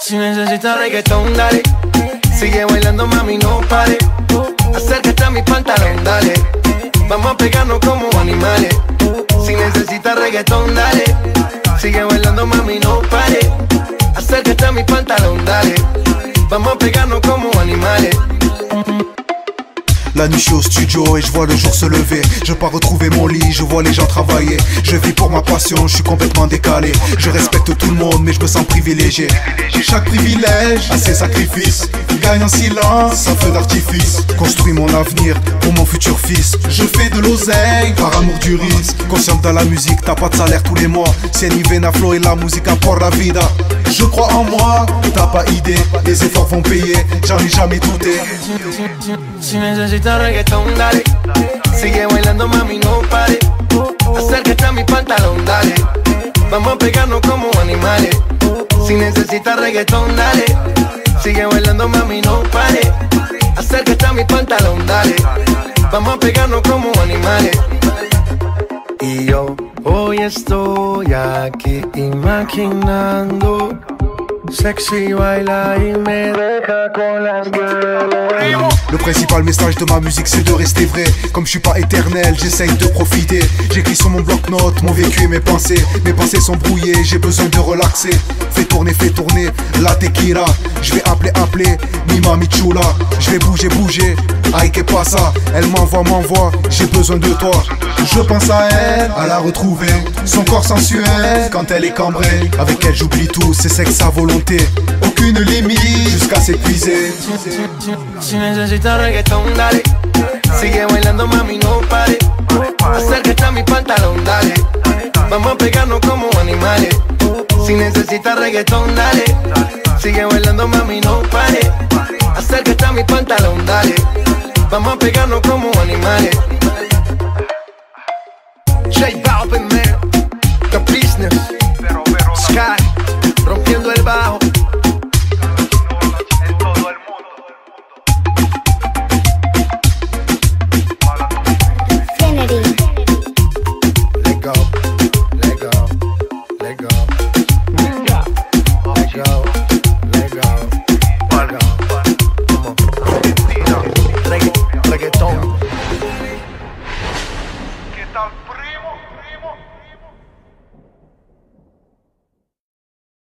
Si necesitas reggaetón, dale. Sigue bailando, mami, no pare. Acércate a mi pantalón, dale. Vamos a pegarnos como animales. Si necesitas reggaetón, dale. Sigue bailando, mami, no pare. Acércate a mi pantalón, dale. La nuit je suis au studio et je vois le jour se lever. Je pars retrouver mon lit, je vois les gens travailler. Je vis pour ma passion, je suis complètement décalé. Je respecte tout le monde mais je me sens privilégié. Chaque privilège a ses sacrifices. Gagne en silence, sans feu d'artifice. Construis mon avenir pour mon futur fils. Je fais de l'oseille par amour du risque. Conscient dans la musique, t'as pas de salaire tous les mois. C'est Nivena Flow et la musique pour la vida. Je crois en moi, t'as pas idée. Les efforts vont payer, j'en ai jamais douté. Si necesitas reggaetón, dale. Sigue bailando, mami, no pare. Acércate a mi pantalón, dale. Vamos a pegarnos como animales. Si necesitas reggaetón, dale. Sigue bailando, mami, no pare. Acércate a mi pantalón, dale. Vamos a pegarnos como animales. Y yo hoy estoy aquí imaginando. Sexy me. Le principal message de ma musique c'est de rester vrai. Comme je suis pas éternel j'essaye de profiter. J'écris sur mon bloc-notes mon vécu et mes pensées. Mes pensées sont brouillées j'ai besoin de relaxer. Fais tourner, fais tourner la tequila appeler, appeler Mima Michula Je vais bouger, bouger Aïe que ça Elle m'envoie, m'envoie J'ai besoin de toi Je pense à elle, à la retrouver Son corps sensuel quand elle est cambrée Avec elle j'oublie tout, c'est sexe à volonté Aucune limite jusqu'à s'épuiser Si necesitas reggaetón, dale. Sigue bailando, mami, no pare. Acércate a mi pantalón, dale. Vamos a pegarnos como animales. Si necesitas reggaetón, dale. Sigue bailando, mami, no pare. Acércate a mi pantalón, dale. Vamos a pegarnos como animales. J Oh!